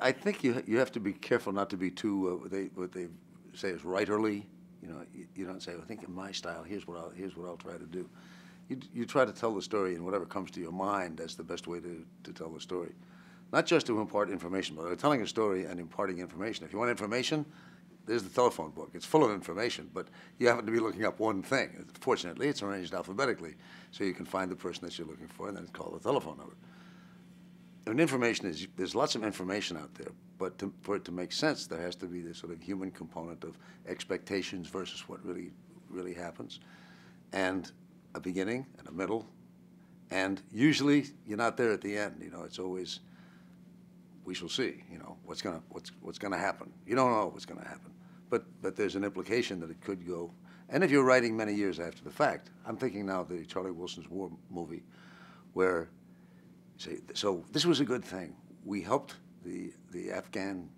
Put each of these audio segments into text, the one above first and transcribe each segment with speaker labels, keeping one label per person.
Speaker 1: I think you, you have to be careful not to be too, uh, what they, what they say is writerly. You know, you, you don't say, I think in my style, here's what I'll, here's what I'll try to do. You, you try to tell the story in whatever comes to your mind, that's the best way to, to tell the story. Not just to impart information, but telling a story and imparting information. If you want information, there's the telephone book. It's full of information, but you happen to be looking up one thing. Fortunately, it's arranged alphabetically, so you can find the person that you're looking for and then call the telephone number. And information is, there's lots of information out there, but to, for it to make sense, there has to be this sort of human component of expectations versus what really, really happens, and a beginning and a middle, and usually you're not there at the end. You know, it's always we shall see. You know, what's gonna what's what's gonna happen. You don't know what's gonna happen, but but there's an implication that it could go. And if you're writing many years after the fact, I'm thinking now of the Charlie Wilson's War movie, where say so this was a good thing. We helped the the Afghan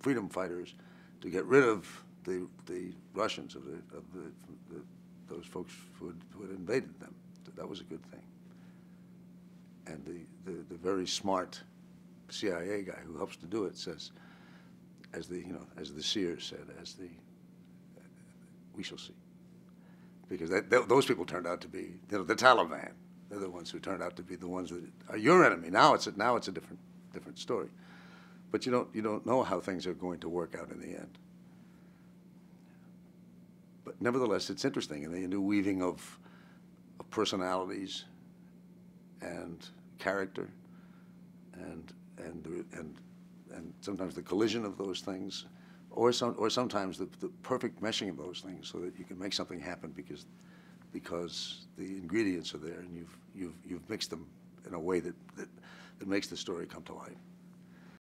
Speaker 1: freedom fighters to get rid of the the Russians of the of the, the those folks who had, who had invaded them. That was a good thing. And the, the, the very smart CIA guy who helps to do it says, as the you know as the seers said, as the we shall see, because that, th those people turned out to be you know the Taliban. They're the ones who turned out to be the ones that are your enemy. Now it's a, now it's a different different story, but you don't you don't know how things are going to work out in the end. But nevertheless, it's interesting, and the new weaving of, of personalities and character and and the, and and sometimes the collision of those things, or some or sometimes the, the perfect meshing of those things, so that you can make something happen because because the ingredients are there and you've you've you've mixed them in a way that that, that makes the story come to life.